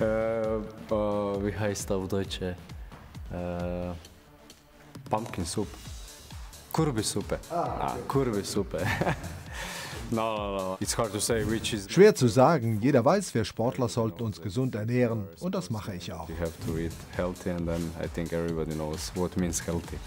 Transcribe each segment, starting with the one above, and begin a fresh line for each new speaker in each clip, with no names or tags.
Äh, äh, wie heißt auf Deutsch? Äh, Pumpkin Soup. Kürbissuppe. Ah, okay. Ah, Kürbissuppe. no, no, no. It's hard to say which is
Schwer zu sagen. Jeder weiß, wir Sportler sollten uns gesund ernähren und das mache ich auch.
You have to eat healthy and then I think everybody knows what means healthy.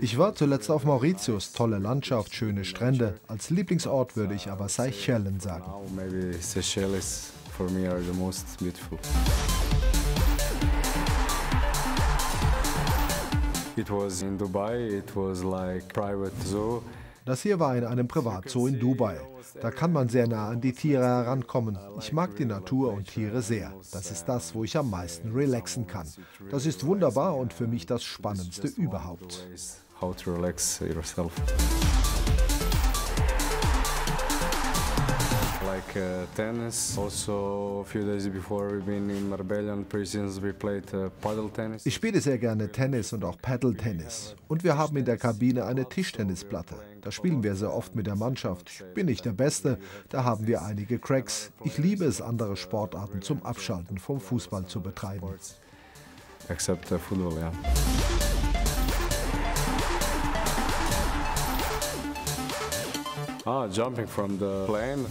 Ich war zuletzt auf Mauritius. Tolle Landschaft, schöne Strände. Als Lieblingsort würde ich aber Seychellen sagen.
It was in Dubai. It was like private zoo.
Das hier war in einem Privatzoo in Dubai. Da kann man sehr nah an die Tiere herankommen. Ich mag die Natur und Tiere sehr. Das ist das, wo ich am meisten relaxen kann. Das ist wunderbar und für mich das Spannendste überhaupt.
How to relax yourself. Like uh, tennis. Also, a few days before we've been in Marbella prisons, we played uh, paddle tennis.
Ich spiele sehr gerne Tennis und auch Paddle-Tennis. Und wir haben in der Kabine eine Tischtennisplatte. Da spielen wir sehr oft mit der Mannschaft. Ich bin nicht der Beste, da haben wir einige Cracks. Ich liebe es, andere Sportarten zum Abschalten vom Fußball zu betreiben.
Except uh, football, yeah. Ah, jumping from the plane.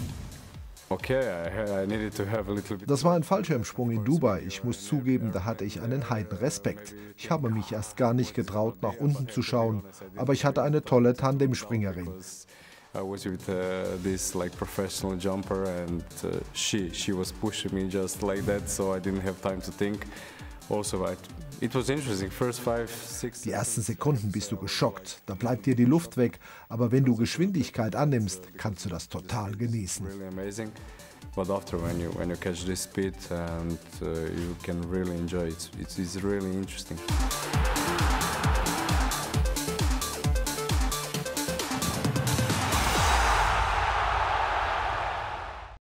Das war ein Fallschirmsprung in Dubai. Ich muss zugeben, da hatte ich einen heiden Respekt. Ich habe mich erst gar nicht getraut, nach unten zu schauen. Aber ich hatte eine tolle Tandemspringerin.
I was with uh, this like professional jumper, and uh, she she was pushing me just like that, so I didn't have time to think. Also, I, it was interesting. First five, six.
Die ersten Sekunden bist du geschockt. Da bleibt dir die Luft weg. Aber wenn du Geschwindigkeit annimmst, kannst du das total genießen.
But after, when you when you catch this speed and uh, you can really enjoy it, it's, it's really interesting.